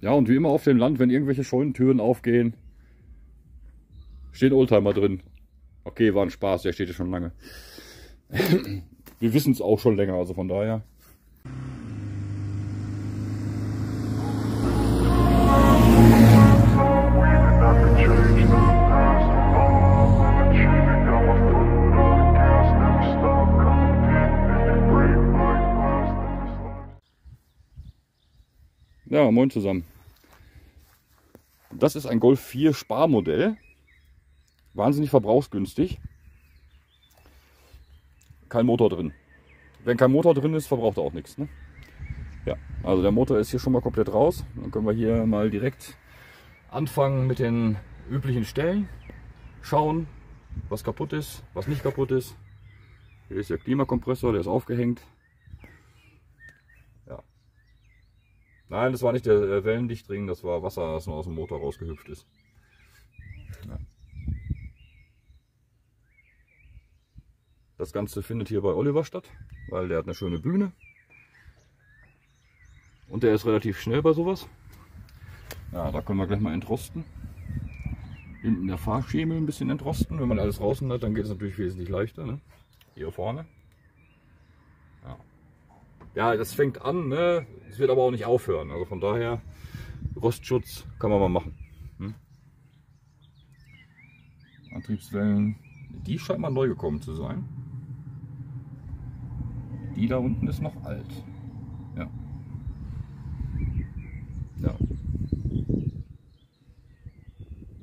Ja, und wie immer auf dem Land, wenn irgendwelche Scheunentüren aufgehen, steht Oldtimer drin. Okay, war ein Spaß, der steht ja schon lange. Wir wissen es auch schon länger, also von daher. Ja, moin zusammen. Das ist ein Golf 4 Sparmodell. Wahnsinnig verbrauchsgünstig. Kein Motor drin. Wenn kein Motor drin ist, verbraucht er auch nichts. Ne? Ja, also der Motor ist hier schon mal komplett raus. Dann können wir hier mal direkt anfangen mit den üblichen Stellen. Schauen, was kaputt ist, was nicht kaputt ist. Hier ist der Klimakompressor, der ist aufgehängt. Nein, das war nicht der Wellendichtring, das war Wasser, das nur aus dem Motor rausgehüpft ist. Ja. Das Ganze findet hier bei Oliver statt, weil der hat eine schöne Bühne. Und der ist relativ schnell bei sowas. Ja, da können wir gleich mal entrosten. Hinten der Fahrschemel ein bisschen entrosten. Wenn man alles draußen hat, dann geht es natürlich wesentlich leichter. Ne? Hier vorne. Ja, das fängt an, ne? es wird aber auch nicht aufhören. Also von daher, Rostschutz kann man mal machen. Hm? Antriebswellen, die scheint mal neu gekommen zu sein. Die da unten ist noch alt. Ja. Ja.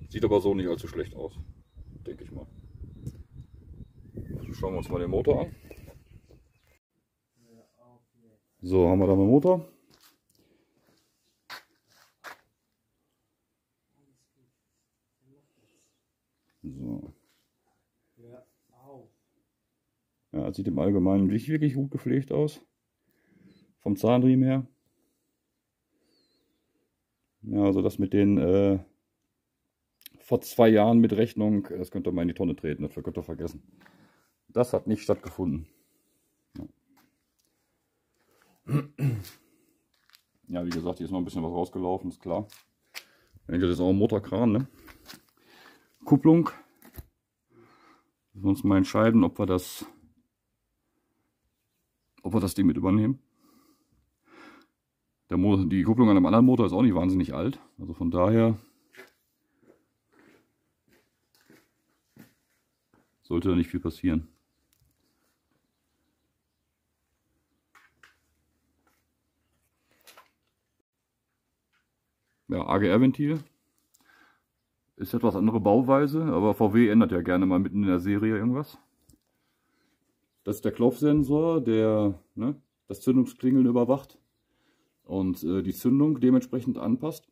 Sieht aber so nicht allzu schlecht aus, denke ich mal. Schauen wir uns mal den Motor an. So, haben wir da den Motor. So. Ja, sieht im Allgemeinen wirklich, wirklich gut gepflegt aus. Vom Zahnriemen her. Ja, also das mit den äh, vor zwei Jahren mit Rechnung, das könnt ihr mal in die Tonne treten, das könnt ihr vergessen. Das hat nicht stattgefunden. Ja, wie gesagt, hier ist noch ein bisschen was rausgelaufen, ist klar. Das ist auch ein Motorkran, ne? Kupplung. Uns mal entscheiden, ob wir das, ob wir das Ding mit übernehmen. Der Motor, die Kupplung an einem anderen Motor ist auch nicht wahnsinnig alt. Also von daher sollte da nicht viel passieren. Ja, AGR-Ventil. Ist etwas andere Bauweise, aber VW ändert ja gerne mal mitten in der Serie irgendwas. Das ist der Klopfsensor, der ne, das Zündungsklingeln überwacht und äh, die Zündung dementsprechend anpasst.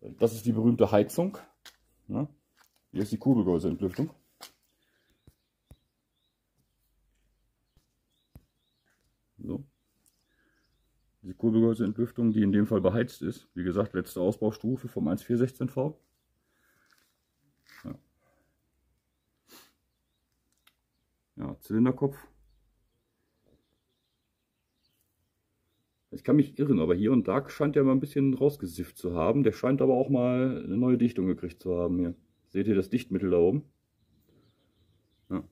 Das ist die berühmte Heizung. Ne? Hier ist die Kugelgehäuseentlüftung. So Kurbelgehäuseentlüftung, die in dem Fall beheizt ist. Wie gesagt, letzte Ausbaustufe vom 1416V. Ja. ja, Zylinderkopf. Ich kann mich irren, aber hier und da scheint er mal ein bisschen rausgesifft zu haben. Der scheint aber auch mal eine neue Dichtung gekriegt zu haben hier. Seht ihr das Dichtmittel da oben? Ja.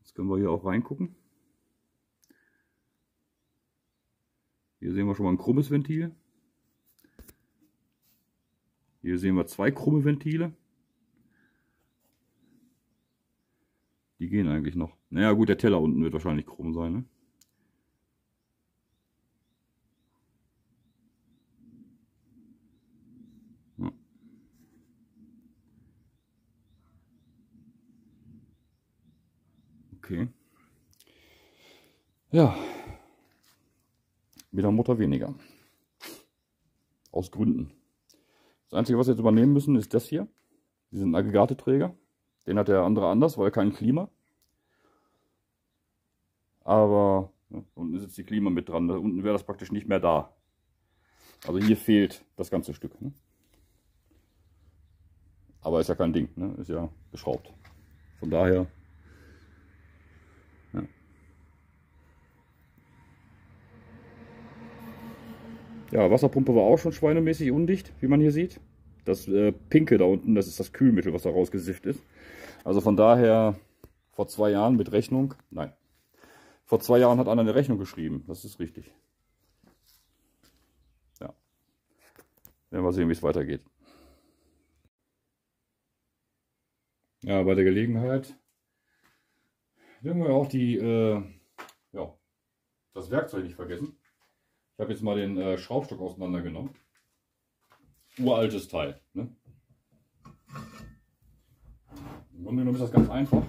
Jetzt können wir hier auch reingucken. Hier sehen wir schon mal ein krummes Ventil. Hier sehen wir zwei krumme Ventile. Die gehen eigentlich noch. Naja gut, der Teller unten wird wahrscheinlich krumm sein. Ne? Okay. Ja, wieder Motor weniger. Aus Gründen. Das Einzige, was wir jetzt übernehmen müssen, ist das hier. Diesen Aggregateträger. Den hat der andere anders, weil kein Klima. Aber ja, unten ist jetzt die Klima mit dran. Da unten wäre das praktisch nicht mehr da. Also hier fehlt das ganze Stück. Ne? Aber ist ja kein Ding, ne? ist ja geschraubt. Von daher Ja, Wasserpumpe war auch schon schweinemäßig undicht, wie man hier sieht. Das äh, Pinke da unten, das ist das Kühlmittel, was da rausgesifft ist. Also von daher, vor zwei Jahren mit Rechnung, nein. Vor zwei Jahren hat einer eine Rechnung geschrieben, das ist richtig. Ja. Werden wir sehen, wie es weitergeht. Ja, bei der Gelegenheit werden wir auch die, äh, ja, das Werkzeug nicht vergessen. Ich habe jetzt mal den äh, Schraubstock auseinandergenommen. Uraltes Teil. Ne? Im Grunde genommen ist das ganz einfach.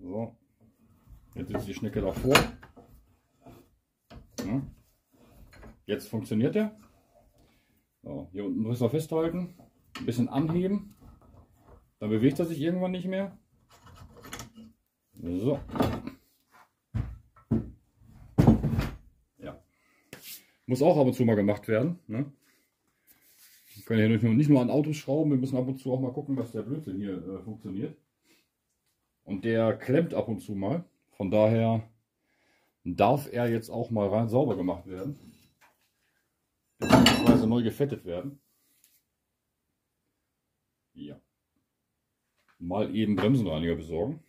So, jetzt sitzt die Schnecke davor. Ja. Jetzt funktioniert der. So, hier unten müssen wir festhalten, ein bisschen anheben. Dann bewegt er sich irgendwann nicht mehr. So. Ja. Muss auch ab und zu mal gemacht werden. Ne? Wir können ja nicht nur, nicht nur an Autos schrauben, wir müssen ab und zu auch mal gucken, dass der Blödsinn hier äh, funktioniert. Und der klemmt ab und zu mal. Von daher darf er jetzt auch mal rein sauber gemacht werden beziehungsweise neu gefettet werden. Ja. Mal eben Bremsenreiniger besorgen.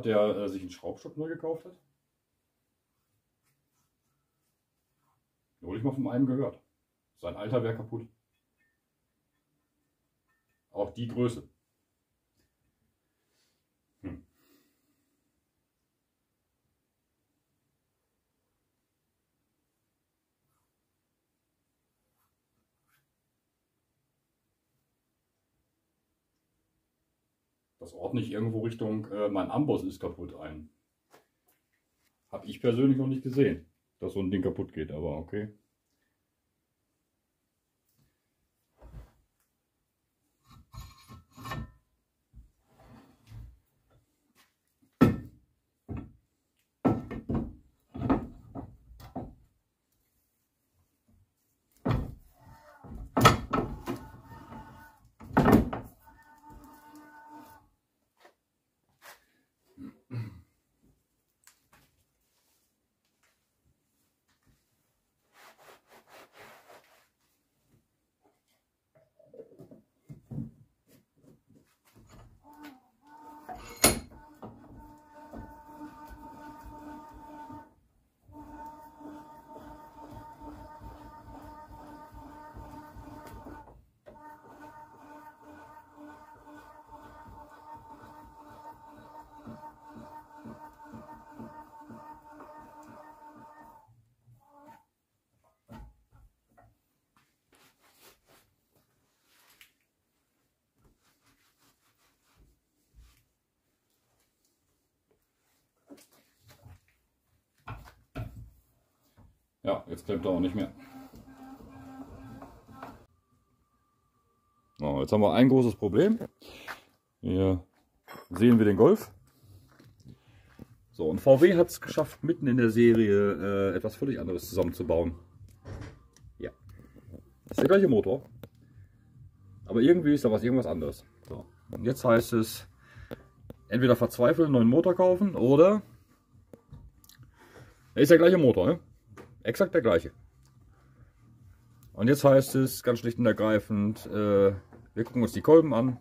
Gehört, der äh, sich einen Schraubstock neu gekauft hat? Hol ich mal von einem gehört. Sein Alter wäre kaputt. Auch die Größe. Das ordne ich irgendwo Richtung, äh, mein Amboss ist kaputt ein. Habe ich persönlich noch nicht gesehen, dass so ein Ding kaputt geht, aber okay. Ja, jetzt klemmt er auch nicht mehr. So, jetzt haben wir ein großes Problem. Hier sehen wir den Golf. So, und VW hat es geschafft, mitten in der Serie äh, etwas völlig anderes zusammenzubauen. Ja, das ist der gleiche Motor. Aber irgendwie ist da was irgendwas anderes. So. Und jetzt heißt es, entweder verzweifeln, neuen Motor kaufen oder ist der gleiche Motor, ne? Exakt der gleiche. Und jetzt heißt es ganz schlicht und ergreifend, äh, wir gucken uns die Kolben an,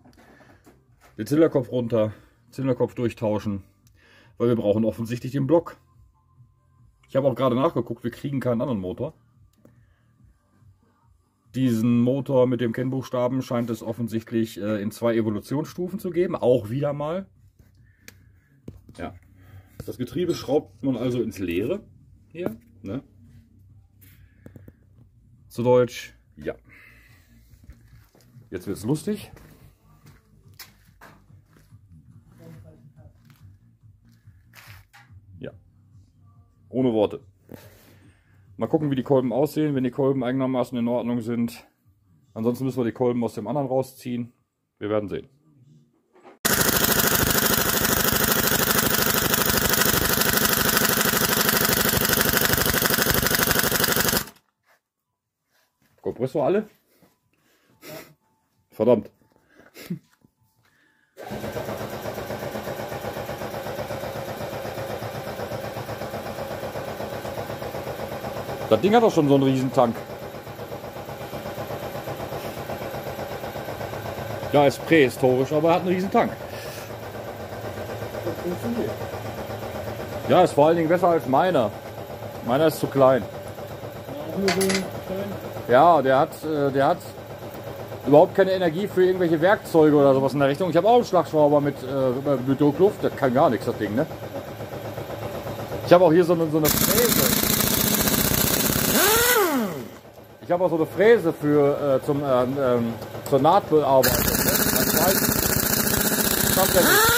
den Zylinderkopf runter, Zylinderkopf durchtauschen, weil wir brauchen offensichtlich den Block. Ich habe auch gerade nachgeguckt, wir kriegen keinen anderen Motor. Diesen Motor mit dem Kennbuchstaben scheint es offensichtlich äh, in zwei Evolutionsstufen zu geben, auch wieder mal. Ja. Das Getriebe schraubt man also ins Leere. Hier, ne? Zu Deutsch, ja. Jetzt wird es lustig. Ja. Ohne Worte. Mal gucken, wie die Kolben aussehen, wenn die Kolben einigermaßen in Ordnung sind. Ansonsten müssen wir die Kolben aus dem anderen rausziehen. Wir werden sehen. Kompressor alle? Verdammt. Das Ding hat doch schon so einen riesen Tank. Ja, ist prähistorisch, aber er hat einen riesen Tank. Ja, ist vor allen Dingen besser als meiner. Meiner ist zu klein. Ja, der hat, äh, der hat überhaupt keine Energie für irgendwelche Werkzeuge oder sowas in der Richtung. Ich habe auch einen Schlagschrauber mit, äh, mit Druckluft, das kann gar nichts, das Ding, ne? Ich habe auch hier so eine, so eine Fräse. Ich habe auch so eine Fräse für äh, zum, ähm, ähm, zur Nahtbearbeitung. Ne? Das schafft er nicht.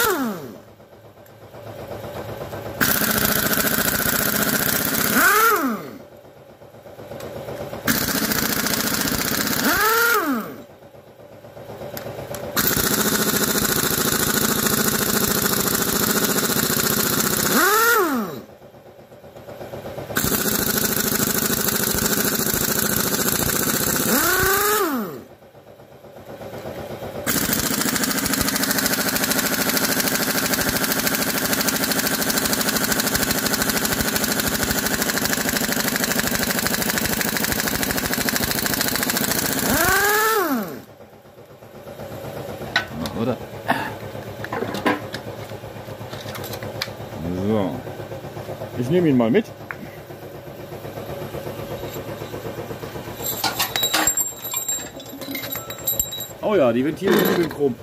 So. Ich nehme ihn mal mit. Oh ja, die Ventile sind krumm.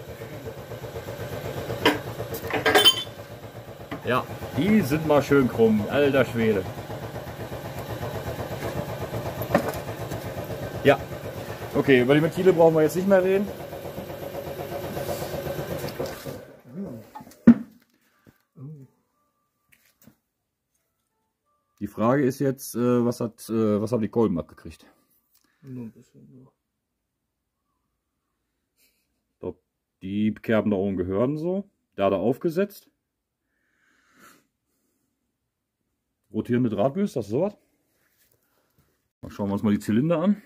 Ja, die sind mal schön krumm, alter Schwede. Ja, okay, über die Ventile brauchen wir jetzt nicht mehr reden. Frage ist jetzt, äh, was, hat, äh, was haben die Kolben abgekriegt? Nur ein bisschen so. Ob die Kerben da oben gehören so. Da da aufgesetzt. Rotierende Drahtbüste, das ist sowas. Mal schauen wir uns mal die Zylinder an.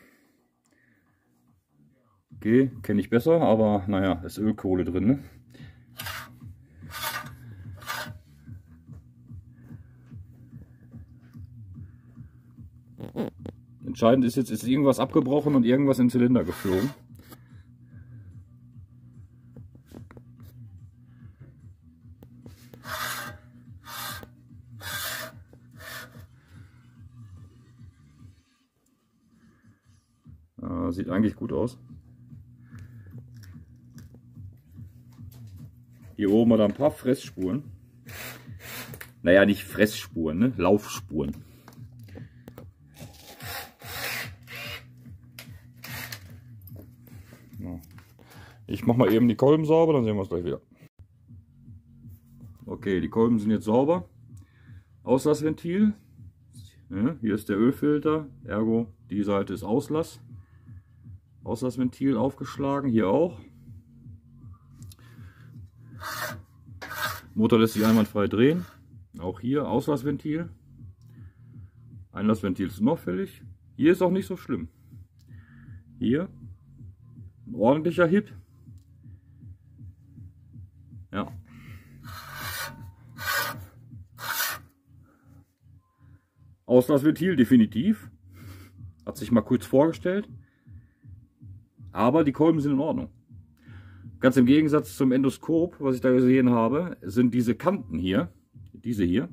Okay, kenne ich besser, aber naja, ist Ölkohle drin. Ne? Entscheidend ist jetzt, ist irgendwas abgebrochen und irgendwas in den Zylinder geflogen. sieht eigentlich gut aus. Hier oben hat er ein paar Fressspuren. Naja, nicht Fressspuren, ne? Laufspuren. Ich mache mal eben die Kolben sauber, dann sehen wir es gleich wieder. Okay, die Kolben sind jetzt sauber. Auslassventil. Hier ist der Ölfilter, ergo die Seite ist Auslass. Auslassventil aufgeschlagen, hier auch. Motor lässt sich einwandfrei drehen. Auch hier Auslassventil. Einlassventil ist noch fällig. Hier ist auch nicht so schlimm. Hier Ein ordentlicher Hip. Auslassventil definitiv. Hat sich mal kurz vorgestellt. Aber die Kolben sind in Ordnung. Ganz im Gegensatz zum Endoskop, was ich da gesehen habe, sind diese Kanten hier, diese hier,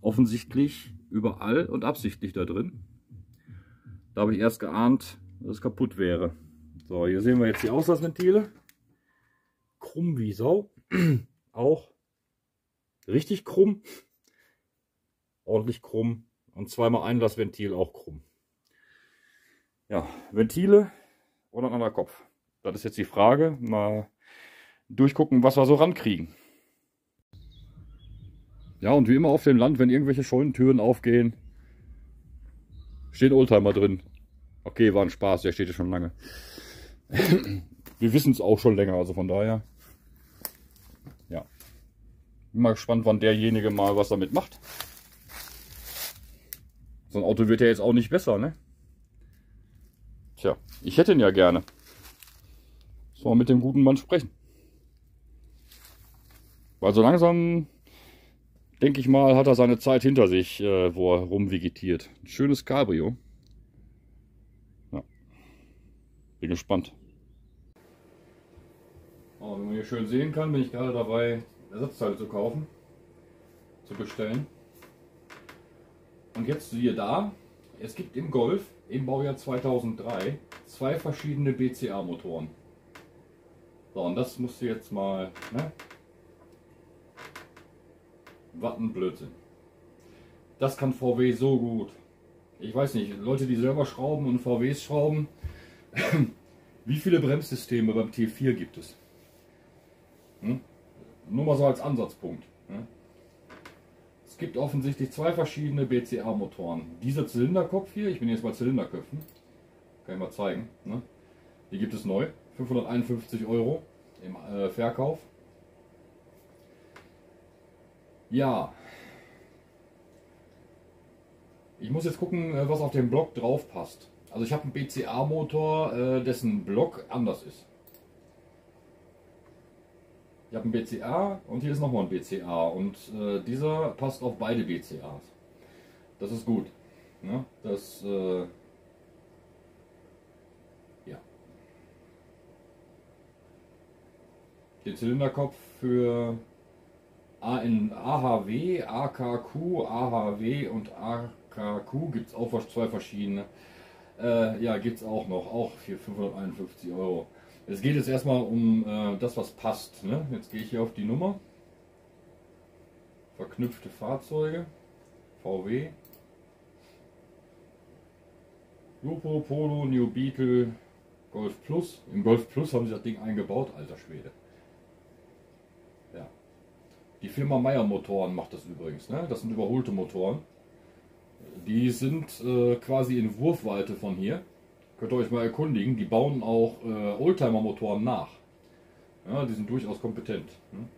offensichtlich überall und absichtlich da drin. Da habe ich erst geahnt, dass es kaputt wäre. So, hier sehen wir jetzt die Auslassventile. Krumm wie Sau. Auch richtig krumm. Ordentlich krumm. Und zweimal Einlassventil auch krumm. Ja, Ventile und ein anderer Kopf. Das ist jetzt die Frage. Mal durchgucken, was wir so rankriegen. Ja, und wie immer auf dem Land, wenn irgendwelche Scheunentüren aufgehen, steht Oldtimer drin. Okay, war ein Spaß, der steht ja schon lange. Wir wissen es auch schon länger, also von daher. Ja. Bin mal gespannt, wann derjenige mal was damit macht. So ein Auto wird ja jetzt auch nicht besser, ne? Tja, ich hätte ihn ja gerne. So, mit dem guten Mann sprechen. Weil so langsam, denke ich mal, hat er seine Zeit hinter sich, äh, wo er rumvegetiert. Ein schönes Cabrio. Ja. Bin gespannt. Oh, wie man hier schön sehen kann, bin ich gerade dabei, Ersatzteile zu kaufen, zu bestellen. Und jetzt siehe da, es gibt im Golf im Baujahr 2003 zwei verschiedene BCA-Motoren. So, und das musst du jetzt mal, ne? Was Blödsinn. Das kann VW so gut. Ich weiß nicht, Leute, die selber schrauben und VWs schrauben, wie viele Bremssysteme beim T4 gibt es? Hm? Nur mal so als Ansatzpunkt. Ne? Es gibt offensichtlich zwei verschiedene BCA-Motoren. Dieser Zylinderkopf hier, ich bin jetzt bei Zylinderköpfen, kann ich mal zeigen. Ne? Die gibt es neu, 551 Euro im äh, Verkauf. Ja. Ich muss jetzt gucken, äh, was auf dem Block drauf passt. Also ich habe einen BCA-Motor, äh, dessen Block anders ist. Ich habe einen BCA und hier ist nochmal ein BCA und äh, dieser passt auf beide BCAs. Das ist gut. Ne? Das äh, ja. Den Zylinderkopf für AN, AHW, AKQ, AHW und AKQ gibt es auch zwei verschiedene. Äh, ja, gibt es auch noch, auch für 551 Euro. Es geht jetzt erstmal um äh, das, was passt. Ne? Jetzt gehe ich hier auf die Nummer. Verknüpfte Fahrzeuge. VW. Lupo, Polo, New Beetle, Golf Plus. Im Golf Plus haben sie das Ding eingebaut, alter Schwede. Ja. Die Firma Meyer Motoren macht das übrigens. Ne? Das sind überholte Motoren. Die sind äh, quasi in Wurfweite von hier. Könnt ihr euch mal erkundigen, die bauen auch äh, Oldtimer-Motoren nach. Ja, die sind durchaus kompetent. Ne?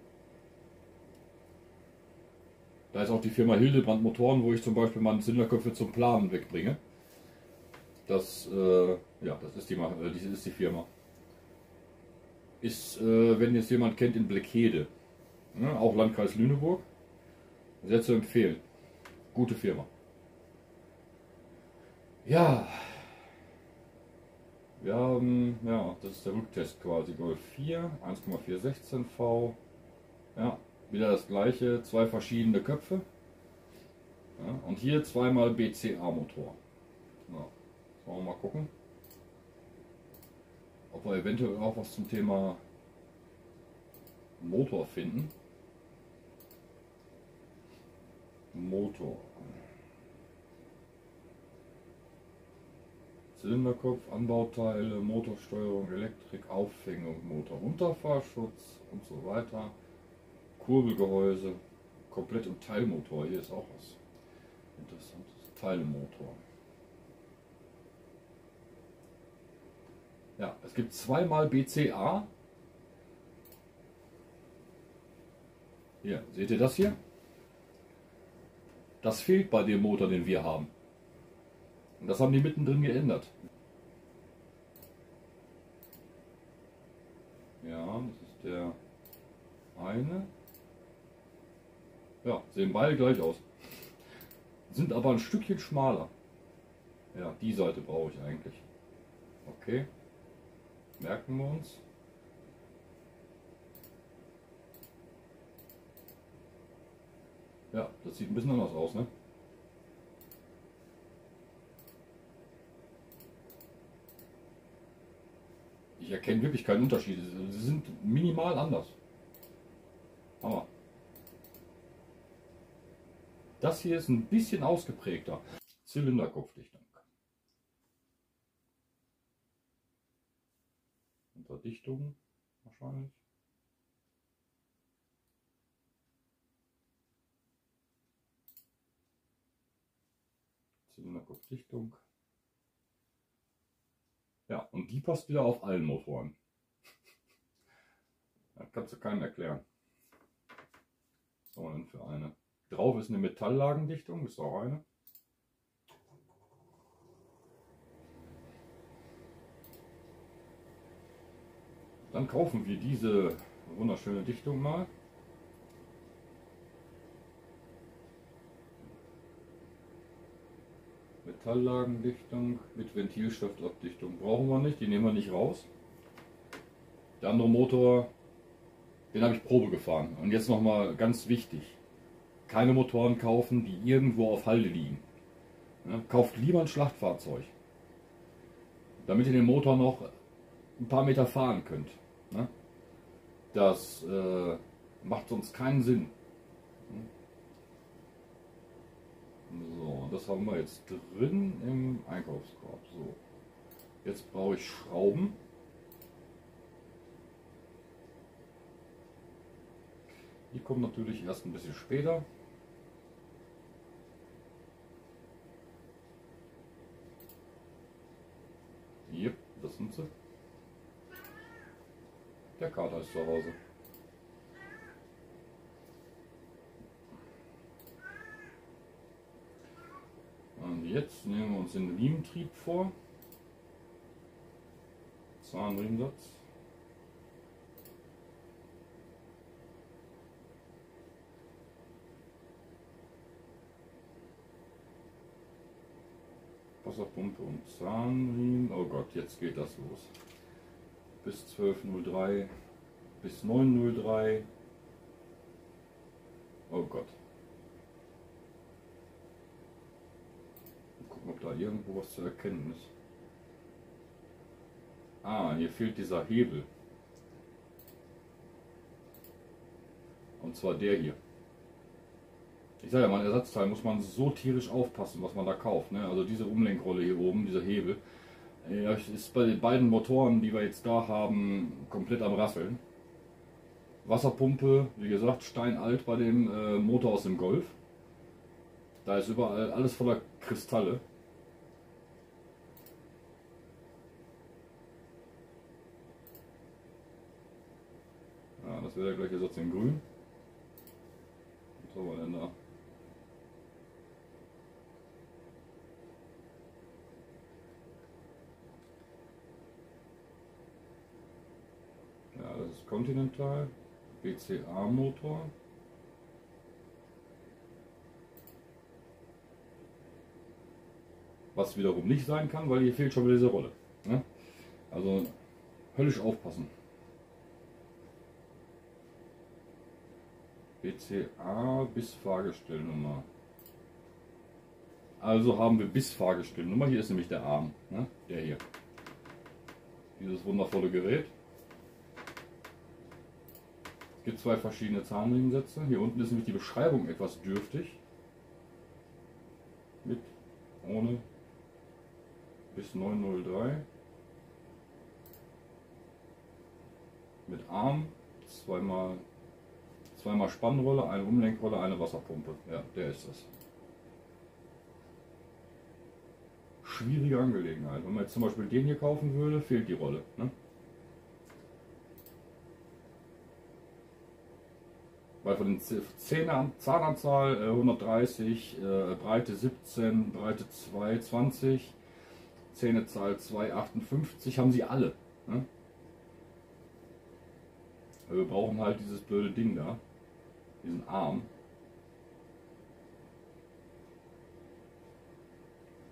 Da ist auch die Firma Hildebrand Motoren, wo ich zum Beispiel meine Zylinderköpfe zum Planen wegbringe. Das, äh, ja, das ist die, äh, ist die Firma. Ist, äh, wenn jetzt jemand kennt, in Bleckhede. Ne? Auch Landkreis Lüneburg. Sehr zu empfehlen. Gute Firma. Ja, wir haben, ja, das ist der Rücktest quasi, Golf 4, 1,416V. Ja, wieder das gleiche, zwei verschiedene Köpfe. Ja, und hier zweimal BCA-Motor. Ja, wollen wir mal gucken, ob wir eventuell auch was zum Thema Motor finden. Motor. Zylinderkopf, Anbauteile, Motorsteuerung, Elektrik, Aufhängung, Motorunterfahrschutz und so weiter. Kurbelgehäuse, Komplett- und Teilmotor. Hier ist auch was Interessantes. Teilmotor. Ja, es gibt zweimal BCA. Hier, seht ihr das hier? Das fehlt bei dem Motor, den wir haben. Und das haben die mittendrin geändert. Ja, das ist der eine. Ja, sehen beide gleich aus. Sind aber ein Stückchen schmaler. Ja, die Seite brauche ich eigentlich. Okay. Merken wir uns. Ja, das sieht ein bisschen anders aus, ne? Ich erkenne wirklich keinen Unterschied. Sie sind minimal anders. Hammer. Das hier ist ein bisschen ausgeprägter. Zylinderkopfdichtung. Unterdichtung wahrscheinlich. Zylinderkopfdichtung. Ja, und die passt wieder auf allen Motoren. Das kannst du keinem erklären. Wir denn für eine? Drauf ist eine Metalllagendichtung, ist auch eine. Dann kaufen wir diese wunderschöne Dichtung mal. Metalllagendichtung mit Ventilstoffabdichtung brauchen wir nicht, die nehmen wir nicht raus. Der andere Motor, den habe ich Probe gefahren. Und jetzt nochmal ganz wichtig, keine Motoren kaufen, die irgendwo auf Halde liegen. Kauft lieber ein Schlachtfahrzeug, damit ihr den Motor noch ein paar Meter fahren könnt. Das äh, macht sonst keinen Sinn. So, das haben wir jetzt drin im Einkaufskorb. So, jetzt brauche ich Schrauben. Die kommen natürlich erst ein bisschen später. Yep, das sind sie. Der Kater ist zu Hause. Und jetzt nehmen wir uns den Riementrieb vor. Zahnriemensatz. Wasserpumpe und Zahnriemen. Oh Gott, jetzt geht das los. Bis 12.03, bis 9.03. Oh Gott. Gucken, ob da irgendwo was zu erkennen ist. Ah, hier fehlt dieser Hebel. Und zwar der hier. Ich sage ja, mein Ersatzteil muss man so tierisch aufpassen, was man da kauft. Ne? Also diese Umlenkrolle hier oben, dieser Hebel, ist bei den beiden Motoren, die wir jetzt da haben, komplett am Rasseln. Wasserpumpe, wie gesagt, steinalt bei dem äh, Motor aus dem Golf. Da ist überall alles voller Kristalle. Ja, das wäre der gleiche Satz in grün. Was haben wir denn da? Ja, das ist Continental, BCA Motor. Was wiederum nicht sein kann, weil hier fehlt schon wieder diese Rolle. Ne? Also höllisch aufpassen. BCA bis Fahrgestellnummer. Also haben wir bis Fahrgestellnummer. Hier ist nämlich der Arm. Ne? Der hier. Dieses wundervolle Gerät. Es gibt zwei verschiedene Zahnriemensätze. Hier unten ist nämlich die Beschreibung etwas dürftig. Mit, ohne, bis 903. Mit Arm, zweimal, zweimal Spannrolle, eine Umlenkrolle, eine Wasserpumpe. Ja, der ist das. Schwierige Angelegenheit. Wenn man jetzt zum Beispiel den hier kaufen würde, fehlt die Rolle. Ne? weil von den Zähnen, Zahnanzahl äh, 130, äh, Breite 17, Breite 2, 20, Zähnezahl 2, 58 haben sie alle. Ne? Wir brauchen halt dieses blöde Ding da, diesen Arm.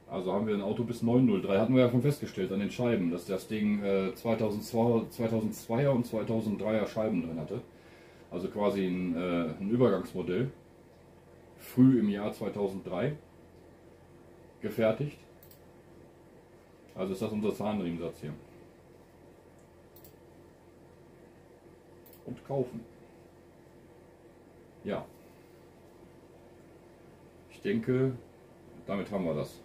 Also haben wir ein Auto bis 903, hatten wir ja schon festgestellt an den Scheiben, dass das Ding äh, 2002, 2002er und 2003er Scheiben drin hatte. Also quasi ein, äh, ein Übergangsmodell. Früh im Jahr 2003 gefertigt. Also ist das unser Zahnriemensatz hier. Und kaufen. Ja. Ich denke, damit haben wir das.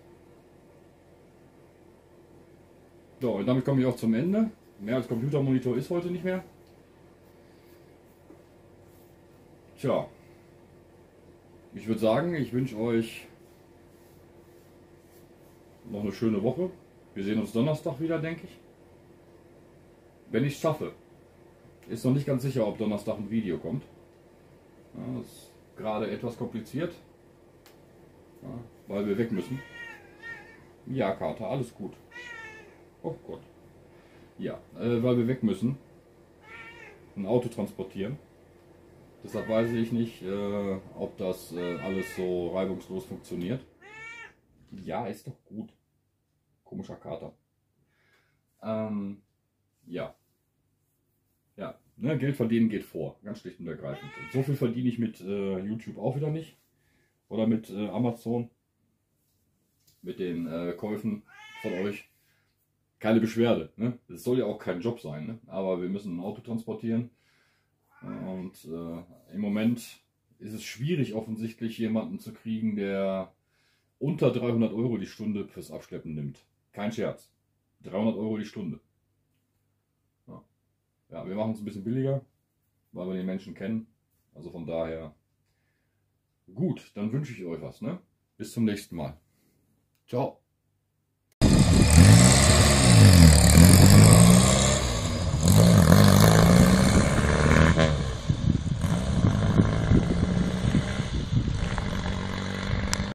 So, und damit komme ich auch zum Ende. Mehr als Computermonitor ist heute nicht mehr. Tja, ich würde sagen, ich wünsche euch noch eine schöne Woche. Wir sehen uns Donnerstag wieder, denke ich. Wenn ich es schaffe. Ist noch nicht ganz sicher, ob Donnerstag ein Video kommt. Ja, das ist gerade etwas kompliziert. Ja, weil wir weg müssen. Ja, Kater, alles gut. Oh Gott. Ja, äh, weil wir weg müssen. Ein Auto transportieren. Deshalb weiß ich nicht, äh, ob das äh, alles so reibungslos funktioniert. Ja, ist doch gut. Komischer Kater. Ähm, ja. Ja, ne, Geld verdienen geht vor, ganz schlicht und ergreifend. So viel verdiene ich mit äh, YouTube auch wieder nicht. Oder mit äh, Amazon. Mit den äh, Käufen von euch. Keine Beschwerde. Ne? Das soll ja auch kein Job sein. Ne? Aber wir müssen ein Auto transportieren. Und äh, im Moment ist es schwierig, offensichtlich jemanden zu kriegen, der unter 300 Euro die Stunde fürs Abschleppen nimmt. Kein Scherz. 300 Euro die Stunde. Ja, wir machen es ein bisschen billiger, weil wir den Menschen kennen. Also von daher. Gut, dann wünsche ich euch was. Ne? Bis zum nächsten Mal. Ciao.